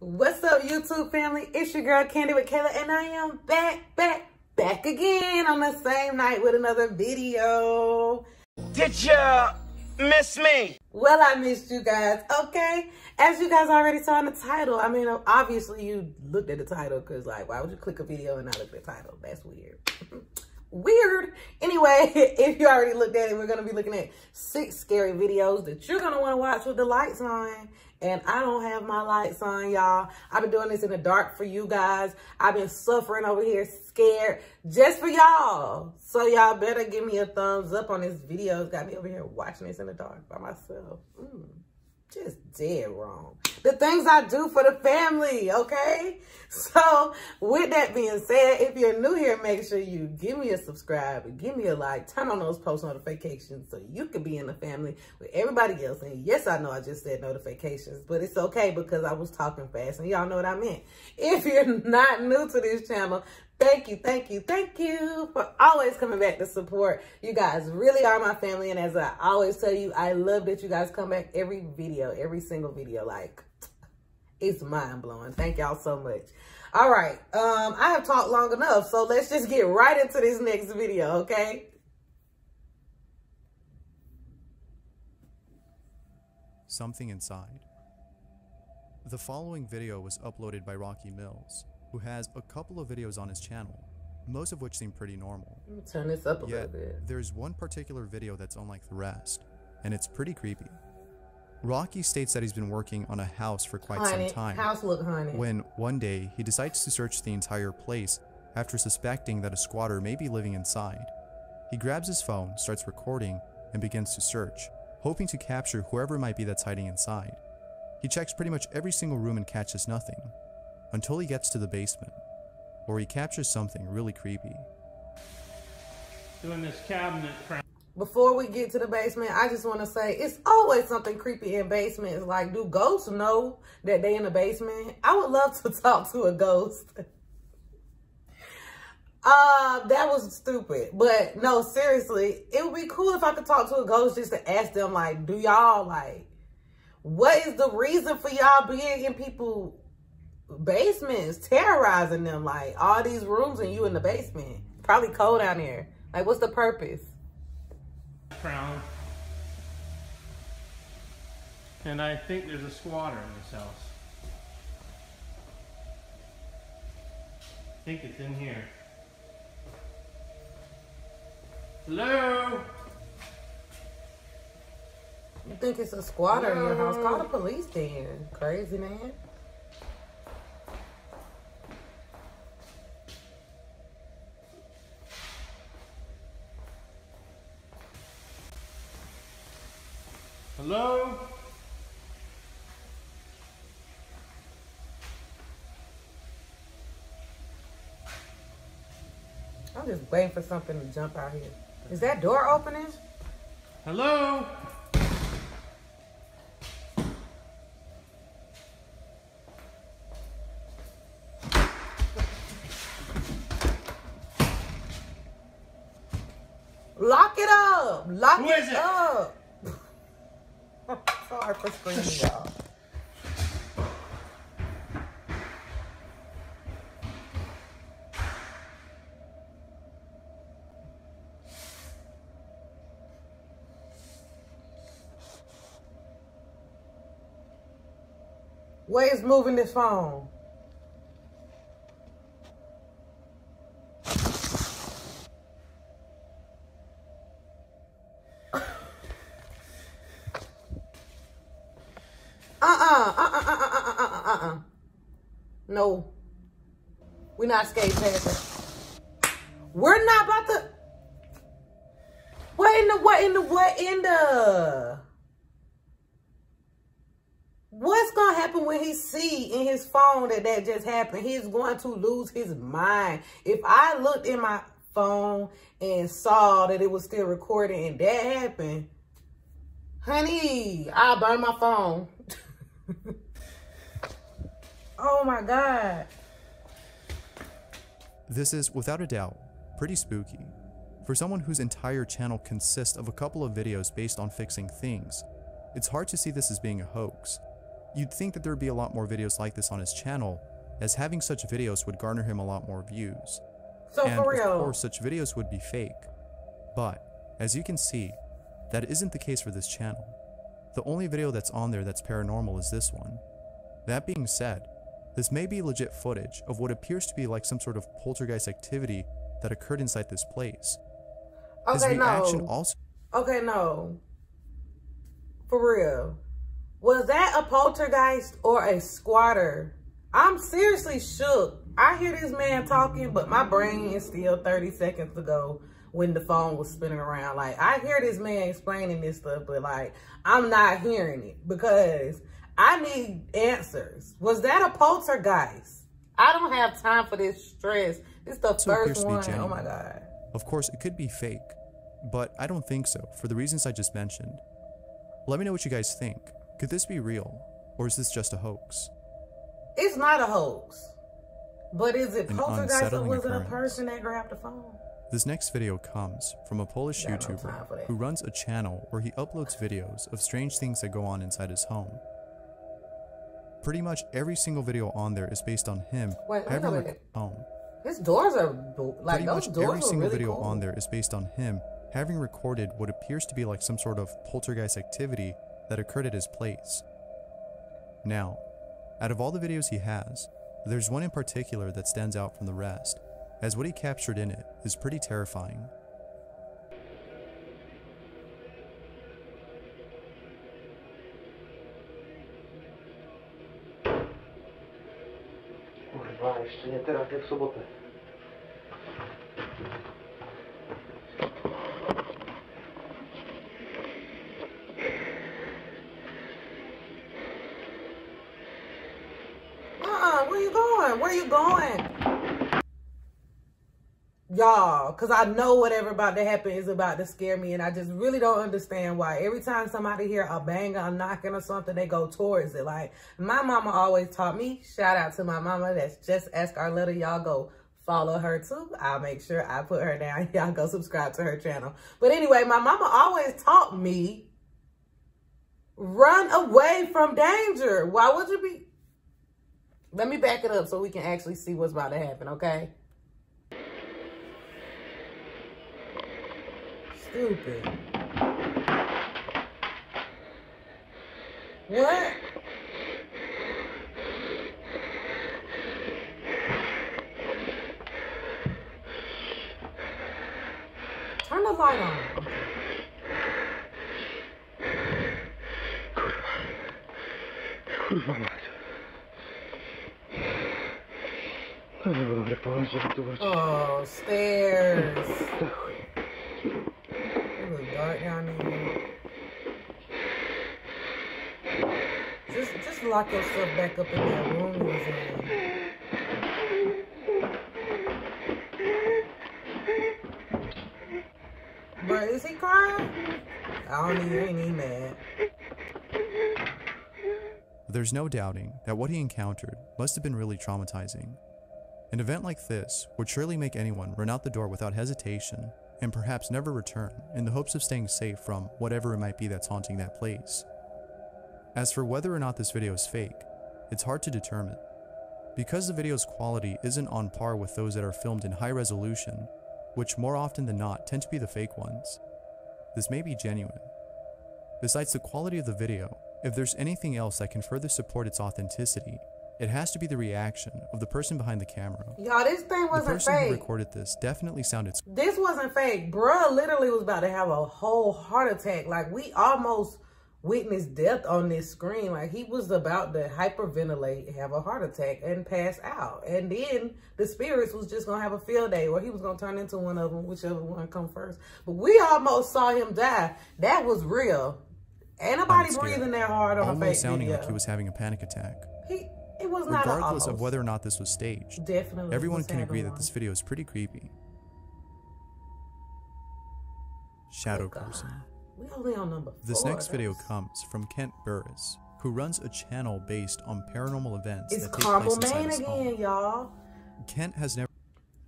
What's up, YouTube family? It's your girl Kandid with Kayla, and I am back, back, back again on the same night with another video. Did you miss me? Well, I missed you guys, okay? As you guys already saw in the title, I mean, obviously you looked at the title because, like, why would you click a video and not look at the title? That's weird. weird. Anyway, if you already looked at it, we're going to be looking at six scary videos that you're going to want to watch with the lights on and I don't have my lights on, y'all. I've been doing this in the dark for you guys. I've been suffering over here, scared, just for y'all. So y'all better give me a thumbs up on this video. It's got me over here watching this in the dark by myself. Mm just dead wrong. The things I do for the family, okay? So with that being said, if you're new here, make sure you give me a subscribe, give me a like, turn on those post notifications so you can be in the family with everybody else. And yes, I know I just said notifications, but it's okay because I was talking fast and y'all know what I meant. If you're not new to this channel, Thank you, thank you, thank you for always coming back to support. You guys really are my family. And as I always tell you, I love that you guys come back every video, every single video. Like, it's mind blowing. Thank y'all so much. All right. Um, I have talked long enough. So let's just get right into this next video, okay? Something inside. The following video was uploaded by Rocky Mills who has a couple of videos on his channel, most of which seem pretty normal. Let me turn this up a Yet, little bit. There's one particular video that's unlike the rest, and it's pretty creepy. Rocky states that he's been working on a house for quite honey, some time. House look honey. When one day he decides to search the entire place after suspecting that a squatter may be living inside. He grabs his phone, starts recording, and begins to search, hoping to capture whoever it might be that's hiding inside. He checks pretty much every single room and catches nothing, until he gets to the basement, where he captures something really creepy. Doing this cabinet Before we get to the basement, I just want to say it's always something creepy in basements. Like, do ghosts know that they in the basement? I would love to talk to a ghost. Uh, that was stupid. But no, seriously, it would be cool if I could talk to a ghost just to ask them, like, do y'all, like, what is the reason for y'all being in people basements terrorizing them. Like all these rooms and you in the basement. Probably cold down there. Like what's the purpose? Crown. And I think there's a squatter in this house. I think it's in here. Hello? You think it's a squatter Hello? in your house? Call the police then. Crazy man. Hello? I'm just waiting for something to jump out here. Is that door opening? Hello? Lock it up. Lock Who it, it up. Sorry for screaming, y'all. What is moving this phone? We're not about to... What in the, what in the, what in the... What's going to happen when he see in his phone that that just happened? He's going to lose his mind. If I looked in my phone and saw that it was still recording and that happened, honey, I'll burn my phone. oh my God. This is, without a doubt, pretty spooky. For someone whose entire channel consists of a couple of videos based on fixing things, it's hard to see this as being a hoax. You'd think that there would be a lot more videos like this on his channel, as having such videos would garner him a lot more views. So and for real, of course, such videos would be fake. But, as you can see, that isn't the case for this channel. The only video that's on there that's paranormal is this one. That being said, this may be legit footage of what appears to be like some sort of poltergeist activity that occurred inside this place. Okay, no. also Okay, no. For real. Was that a poltergeist or a squatter? I'm seriously shook. I hear this man talking, but my brain is still 30 seconds ago when the phone was spinning around. Like, I hear this man explaining this stuff, but like, I'm not hearing it because I need answers. Was that a poltergeist? I don't have time for this stress. This the Also appears first one. Oh genuine. my God. Of course, it could be fake, but I don't think so for the reasons I just mentioned. Let me know what you guys think. Could this be real, or is this just a hoax? It's not a hoax. But is it An poltergeist or was it a person that grabbed the phone? This next video comes from a Polish Got no YouTuber who runs a channel where he uploads videos of strange things that go on inside his home. Pretty much every single video on there is based on him Wait, having a back. home. His doors are like Pretty much every single really video cool. on there is based on him having recorded what appears to be like some sort of poltergeist activity that occurred at his place. Now, out of all the videos he has, there's one in particular that stands out from the rest, as what he captured in it is pretty terrifying. Jeszcze nie teraz, jak w sobotę. Because I know whatever about to happen is about to scare me, and I just really don't understand why. Every time somebody hear a bang, a knocking or something, they go towards it. Like, my mama always taught me, shout out to my mama, that's just Ask Arletta. Y'all go follow her too. I'll make sure I put her down. Y'all go subscribe to her channel. But anyway, my mama always taught me, run away from danger. Why would you be... Let me back it up so we can actually see what's about to happen, okay? Stupid. What? Turn the light on. Kurwa mać. Dobra, dobra, połączę tu właśnie. Oh, stairs. There. Just, just lock yourself back up in that room you. But is he crying? I don't even ain't he mad. There's no doubting that what he encountered must have been really traumatizing. An event like this would surely make anyone run out the door without hesitation and perhaps never return in the hopes of staying safe from whatever it might be that's haunting that place. As for whether or not this video is fake, it's hard to determine. Because the video's quality isn't on par with those that are filmed in high resolution, which more often than not tend to be the fake ones, this may be genuine. Besides the quality of the video, if there's anything else that can further support its authenticity, it has to be the reaction of the person behind the camera. Y'all, this thing The wasn't person who recorded this definitely sounded This wasn't fake. Bruh literally was about to have a whole heart attack. Like, we almost witnessed death on this screen. Like, he was about to hyperventilate, have a heart attack, and pass out. And then the spirits was just going to have a field day, or he was going to turn into one of them, whichever one come first. But we almost saw him die. That was real. Ain't nobody breathing that hard on a fake almost sounding video. like he was having a panic attack. He, it was not Regardless of whether or not this was staged, Definitely. everyone can agree that this video is pretty creepy. Shadow Person. We only on number This next video comes from Kent Burris, who runs a channel based on paranormal events It's that take place Man again, y'all. Kent has never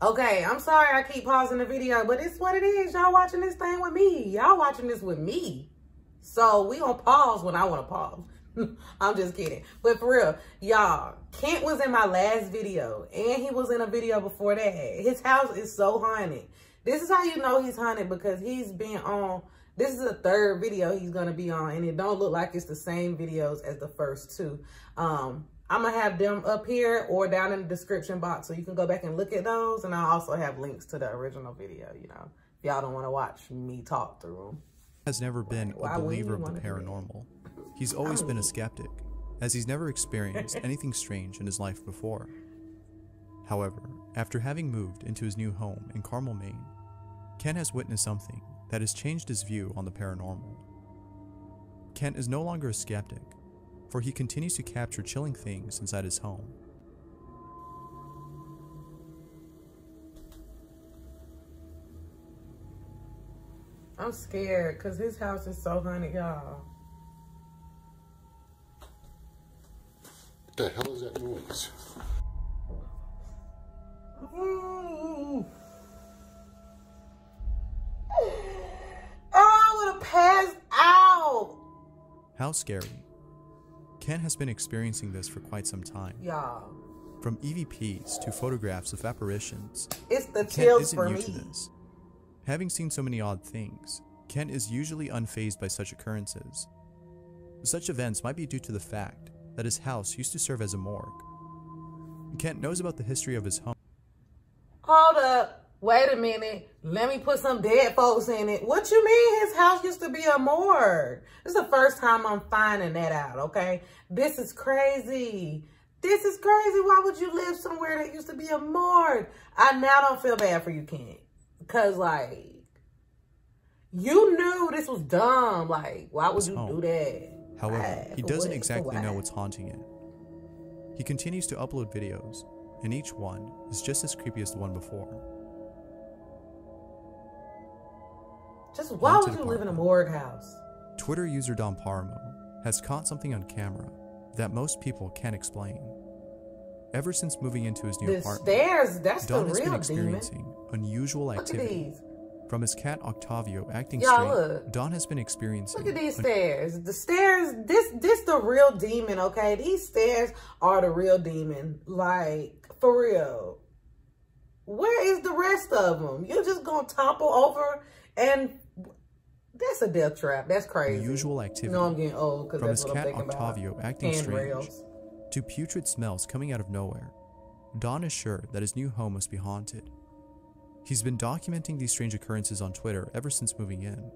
Okay, I'm sorry I keep pausing the video, but it's what it is. Y'all watching this thing with me. Y'all watching this with me. So we gonna pause when I wanna pause. I'm just kidding. But for real, y'all, Kent was in my last video and he was in a video before that. His house is so haunted. This is how you know he's haunted because he's been on, this is the third video he's going to be on and it don't look like it's the same videos as the first two. Um, I'm going to have them up here or down in the description box so you can go back and look at those. And I also have links to the original video, you know, if y'all don't want to watch me talk through them. has never been Why a believer of the wanna do that? paranormal. He's always been a skeptic, as he's never experienced anything strange in his life before. However, after having moved into his new home in Carmel, Maine, Kent has witnessed something that has changed his view on the paranormal. Kent is no longer a skeptic, for he continues to capture chilling things inside his home. I'm scared because his house is so haunted, y'all. What the hell is that noise? Mm. How scary. Kent has been experiencing this for quite some time. Y'all, From EVPs to photographs of apparitions, it's the chills isn't for new me. to this. Having seen so many odd things, Kent is usually unfazed by such occurrences. Such events might be due to the fact that his house used to serve as a morgue. Kent knows about the history of his home Hold up. Wait a minute. Let me put some dead folks in it. What you mean his house used to be a morgue? This is the first time I'm finding that out, okay? This is crazy. This is crazy. Why would you live somewhere that used to be a morgue? I now don't feel bad for you, Kent. Because, like, you knew this was dumb. Like, why would you home. do that? However, he doesn't what? Exactly know what's haunting it. He continues to upload videos, and each one is just as creepy as the one before. Just why would you live in a morgue house? Twitter user Don Paramo has caught something on camera that most people can't explain. Ever since moving into his new The apartment, stairs, that's Don the has been real demon. experiencing unusual Look at activity. these. From his cat Octavio acting look. Don has been experiencing Look at these stairs. The stairs, this this the real demon, okay? These stairs are the real demon. Like, for real. Where is the rest of them? You're just gonna topple over and that's a death trap. That's crazy. Unusual activity. know I'm getting old because From that's his what I'm cat thinking Octavio about. acting strange. To putrid smells coming out of nowhere. Don is sure that his new home must be haunted. He's been documenting these strange occurrences on Twitter ever since moving in.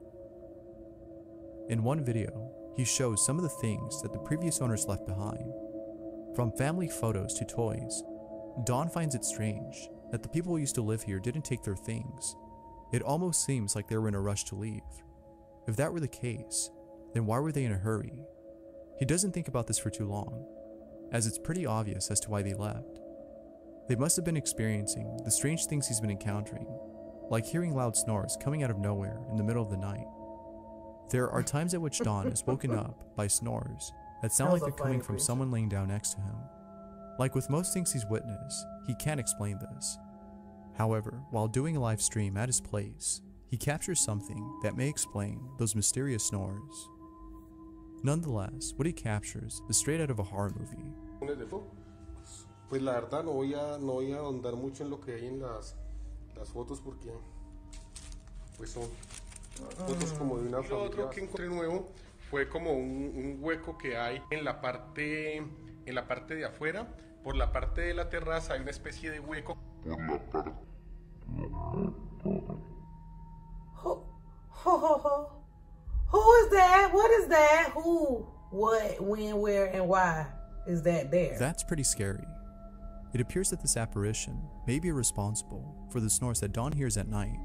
In one video, he shows some of the things that the previous owners left behind. From family photos to toys, Don finds it strange that the people who used to live here didn't take their things. It almost seems like they were in a rush to leave. If that were the case, then why were they in a hurry? He doesn't think about this for too long, as it's pretty obvious as to why they left. They must have been experiencing the strange things he's been encountering, like hearing loud snores coming out of nowhere in the middle of the night. There are times at which Don is woken up by snores that sound That like they're coming from someone laying down next to him. Like with most things he's witnessed, he can't explain this. However, while doing a live stream at his place, he captures something that may explain those mysterious snores. Nonetheless, what he captures is straight out of a horror movie. Pues la verdad no voy a no voy a ahondar mucho en lo que hay en las las fotos porque pues son fotos como de una Lo familia. otro que encontré nuevo fue como un, un hueco que hay en la parte en la parte de afuera. Por la parte de la terraza hay una especie de hueco Who, ho, ho, ho. Who is that? What is that? Who, what, when, where, and why is that there? That's pretty scary. It appears that this apparition may be responsible for the snores that Don hears at night.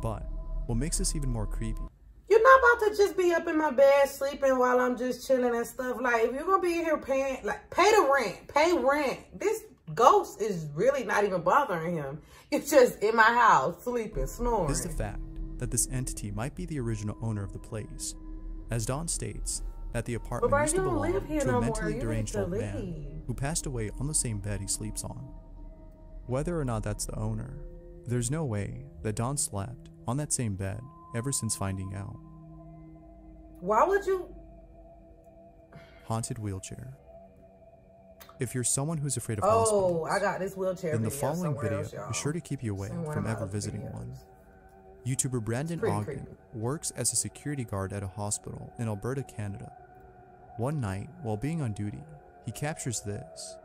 But what makes this even more creepy You're not about to just be up in my bed sleeping while I'm just chilling and stuff. Like, if you're gonna be here paying, like, pay the rent, pay rent. This ghost is really not even bothering him. It's just in my house, sleeping, snoring. is the fact that this entity might be the original owner of the place. As Don states, that the apartment used to belong to no a mentally deranged old man who passed away on the same bed he sleeps on. Whether or not that's the owner, there's no way that Don slept on that same bed ever since finding out. Why would you? haunted wheelchair. If you're someone who's afraid of Oh, hospitals, I got this wheelchair then the following video else, is sure to keep you away from ever visiting videos. one. YouTuber Brandon pretty Ogden creepy. works as a security guard at a hospital in Alberta, Canada. One night, while being on duty, he captures this.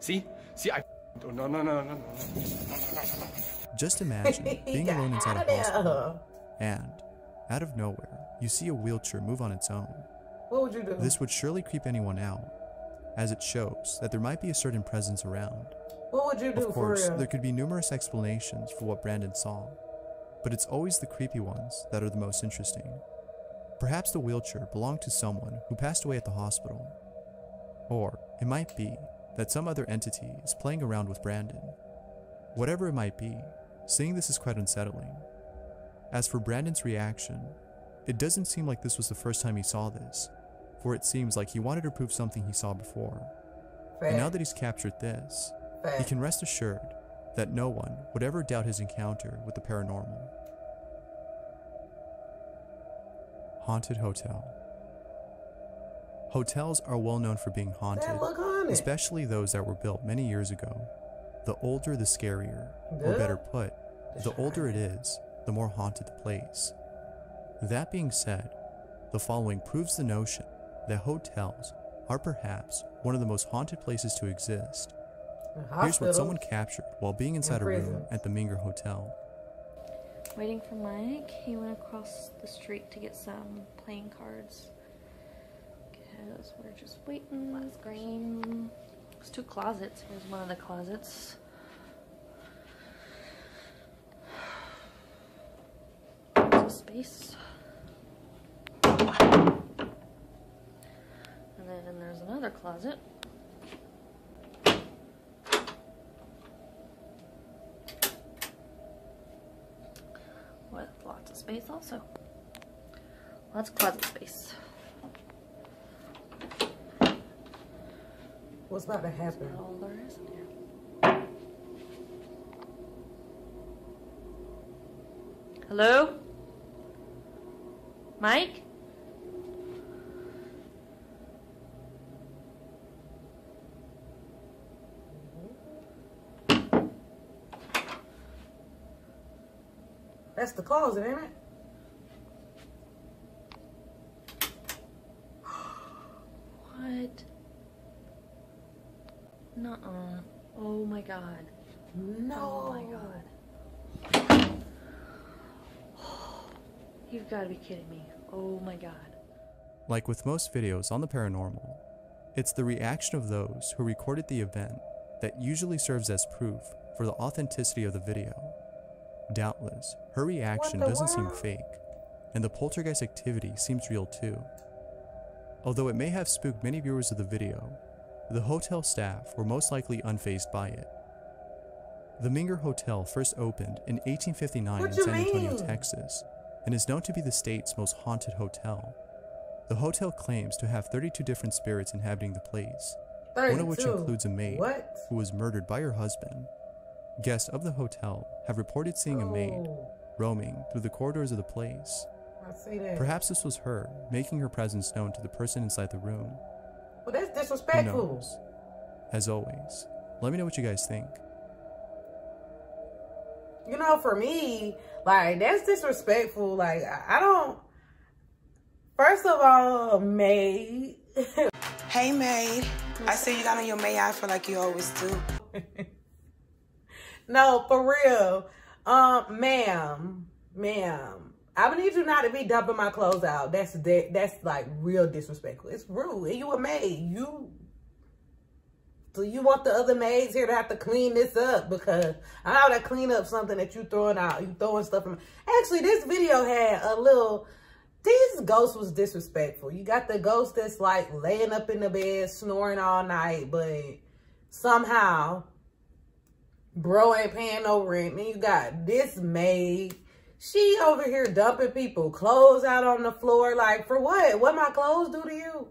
See? See, I. Oh, no, no, no, no, no, no. Just imagine being alone inside a hospital, and, out of nowhere, you see a wheelchair move on its own. What would you do? This would surely creep anyone out, as it shows that there might be a certain presence around. what would you do Of course, there could be numerous explanations for what Brandon saw, but it's always the creepy ones that are the most interesting. Perhaps the wheelchair belonged to someone who passed away at the hospital. Or it might be that some other entity is playing around with Brandon. Whatever it might be, seeing this is quite unsettling. As for Brandon's reaction, it doesn't seem like this was the first time he saw this, for it seems like he wanted to prove something he saw before. And now that he's captured this, he can rest assured that no one would ever doubt his encounter with the paranormal. Haunted Hotel Hotels are well known for being haunted, haunted. especially those that were built many years ago. The older, the scarier, or better put, the older it is, the more haunted the place. That being said, the following proves the notion that hotels are perhaps one of the most haunted places to exist. Here's what someone captured while being inside a room at the Menger Hotel. Waiting for Mike, he went across the street to get some playing cards. Because we're just waiting. Let's green. There's two closets. Here's one of the closets. Lots of space. And then there's another closet. With lots of space also. Lots of closet space. What's about to happen? That's all there is in here. Hello? Mike? That's the closet, ain't it? What? Nuh-uh. Oh my god. No. Oh my god. You've got to be kidding me. Oh my god. Like with most videos on the paranormal, it's the reaction of those who recorded the event that usually serves as proof for the authenticity of the video. Doubtless, her reaction doesn't seem fake, and the poltergeist activity seems real too. Although it may have spooked many viewers of the video, the hotel staff were most likely unfazed by it. The Menger Hotel first opened in 1859 What in San Antonio, mean? Texas, and is known to be the state's most haunted hotel. The hotel claims to have 32 different spirits inhabiting the place, 32. one of which includes a maid What? who was murdered by her husband. Guests of the hotel have reported seeing a maid Oh, roaming through the corridors of the place. I see that. Perhaps this was her making her presence known to the person inside the room. Well, that's disrespectful. As always, let me know what you guys think. You know, for me, like that's disrespectful. Like I, I don't. First of all, maid. Hey, maid. I see you got on your May outfit like you always do. no, for real. Um, ma'am, ma'am. I need you not to be dumping my clothes out. That's de- that's like real disrespectful. It's rude. And you a maid. You so you want the other maids here to have to clean this up because I know to clean up something that you throwing out. You throwing stuff in. Actually, this video had a little. This ghost was disrespectful. You got the ghost that's like laying up in the bed snoring all night, but somehow bro ain't paying no rent. Then you got this maid. She over here dumping people clothes out on the floor. Like, for what? What my clothes do to you?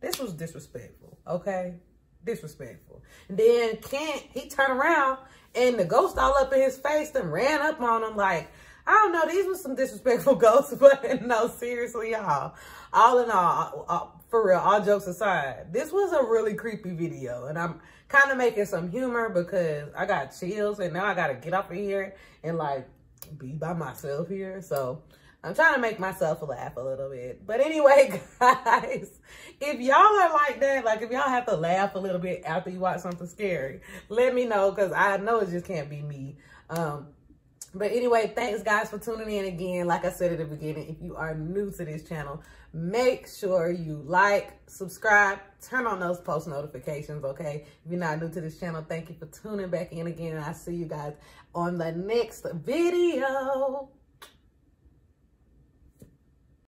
This was disrespectful, okay? Disrespectful. And then Kent, he turned around and the ghost all up in his face and ran up on him like, I don't know, these were some disrespectful ghosts, but no, seriously, y'all. All in all, uh, for real, all jokes aside, this was a really creepy video. And I'm kind of making some humor because I got chills and now I got to get up in here and like be by myself here. So I'm trying to make myself laugh a little bit. But anyway, guys, if y'all are like that, like if y'all have to laugh a little bit after you watch something scary, let me know because I know it just can't be me. Um, but anyway, thanks guys for tuning in again. Like I said at the beginning, if you are new to this channel, make sure you like, subscribe, turn on those post notifications, okay? If you're not new to this channel, thank you for tuning back in again. And I'll see you guys on the next video.